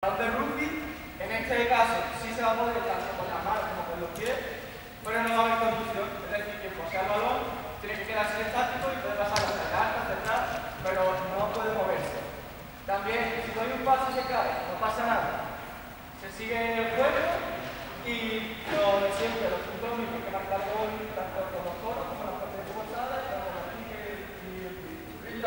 de rugby, en este caso sí se va a poder tanto con las manos como con los pies, pero no va a haber conducción, es decir, que posea el balón tiene que quedarse estático y puede pasar hacia adelante, hacia atrás, pero no puede moverse. También, si doy un paso y se cae, no pasa nada. Se sigue el juego y lo de siempre, los puntos mismos que marcar gol, tanto con los coros como las partes de bolsada, como piques y el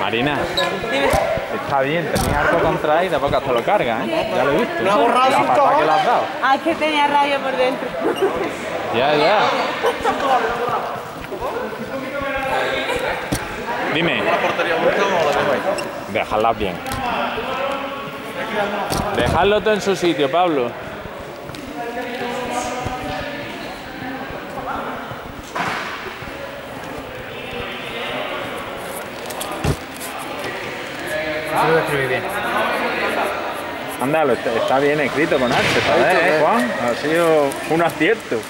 Marina, está bien, tenía arco contra y de poco hasta lo carga, ¿eh? Ya lo he visto. No ha borrado La patada que le has dado. Ah, es que tenía rabia por dentro. Ya, ya. Dime. Dejadlas bien. Dejadlo todo en su sitio, Pablo. Lo lo escribí bien. Anda, lo está, está bien escrito con H, joder, ¿eh, Juan? Ha sido un acierto.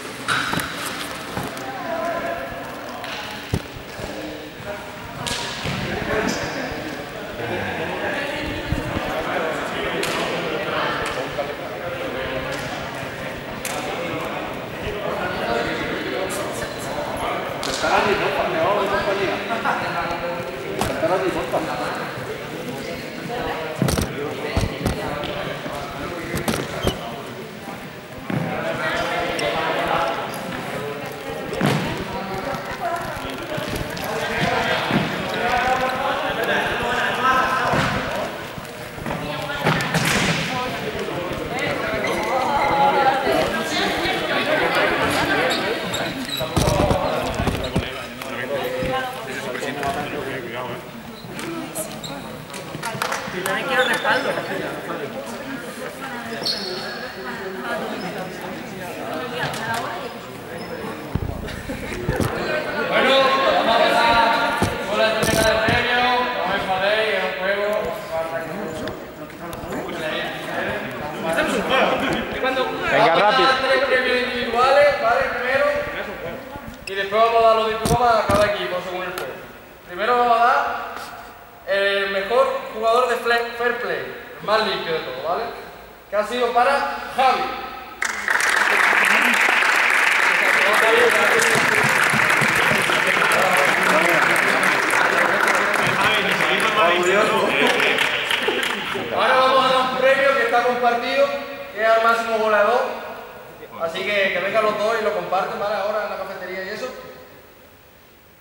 Bueno, vamos a empezar con la entrega de premio. No me enfadéis, es un juego. Hacemos un juego. Venga, Vamos a rápido. dar tres premios individuales, ¿vale? Primero. Y después vamos a dar los diplomas a cada equipo según el juego. Primero vamos a dar el mejor jugador de fle- fair play, el más limpio de todo, ¿vale? Para Javi. Ahora vamos a dar un premio que está compartido, que es al máximo goleador. Así que que vengan los dos y lo comparten, ¿vale? Ahora en la cafetería y eso.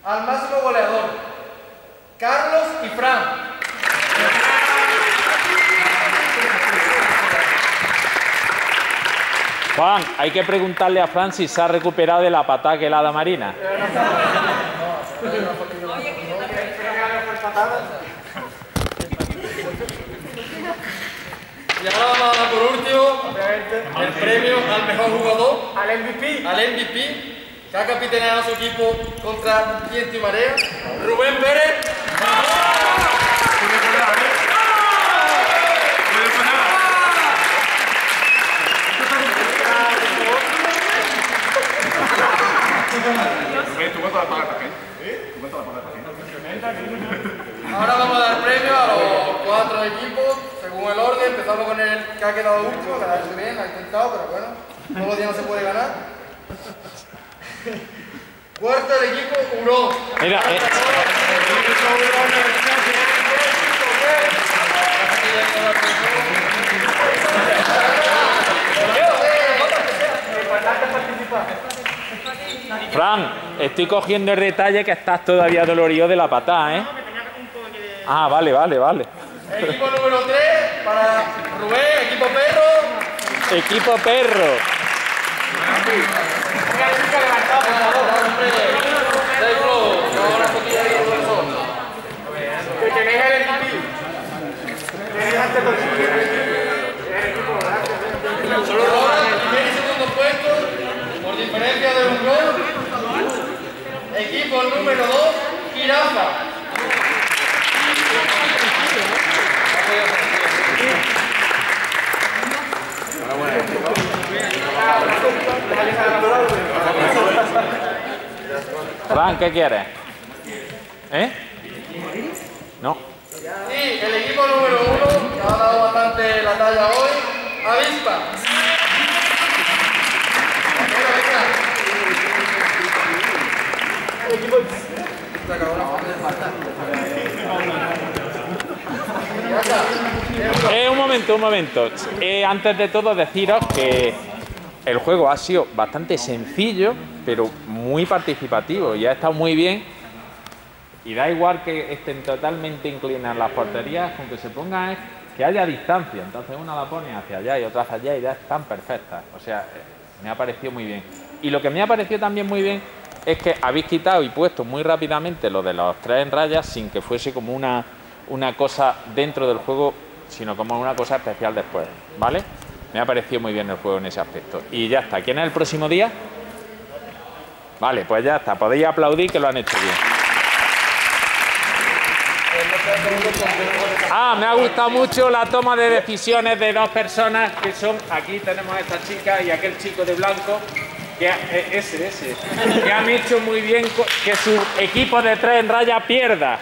Al máximo goleador, Carlos y Fran. Juan, hay que preguntarle a Fran si se ha recuperado de la patada que le ha dado Marina. Y ahora vamos a dar por último el premio al mejor jugador, Al MVP. al MVP, que ha capitaneado a su equipo contra viento y marea, Rubén Pérez. Ahora vamos a dar premio a los cuatro equipos, según el orden. Empezamos con el que ha quedado último, que la ha hecho bien, ha intentado, pero bueno, todos los días no se puede ganar. Cuarto el equipo Hurón. Mira, eh, Fran, estoy cogiendo el detalle que estás todavía dolorido de la patada, ¿eh? Ah, vale, vale, vale. Equipo número 3 para Rubén, equipo perro. Equipo perro. Que tenéis el MVP. Solo ahora, primer y segundo puesto, por diferencia de un gol. Equipo número 2, Jirafa. Fran, ¿qué quieres? ¿Eh? No. Y el equipo número 1, que ha dado bastante la talla hoy, Avispa. Eh, un momento, un momento. Eh, antes de todo, deciros que el juego ha sido bastante sencillo, pero muy participativo y ha estado muy bien. Y da igual que estén totalmente inclinadas las porterías, con que se pongan es que haya distancia. Entonces una la pone hacia allá y otra hacia allá y ya están perfectas. O sea, eh, me ha parecido muy bien. Y lo que me ha parecido también muy bien es que habéis quitado y puesto muy rápidamente lo de los tres en rayas sin que fuese como una, una cosa dentro del juego, sino como una cosa especial después. ¿Vale? Me ha parecido muy bien el juego en ese aspecto. Y ya está. ¿Quién es el próximo día? Vale, pues ya está. Podéis aplaudir que lo han hecho bien. Ah, me ha gustado mucho la toma de decisiones de dos personas que son, aquí tenemos a esta chica y aquel chico de blanco, que eh, ese, ese, que han hecho muy bien que su equipo de tres en raya pierda.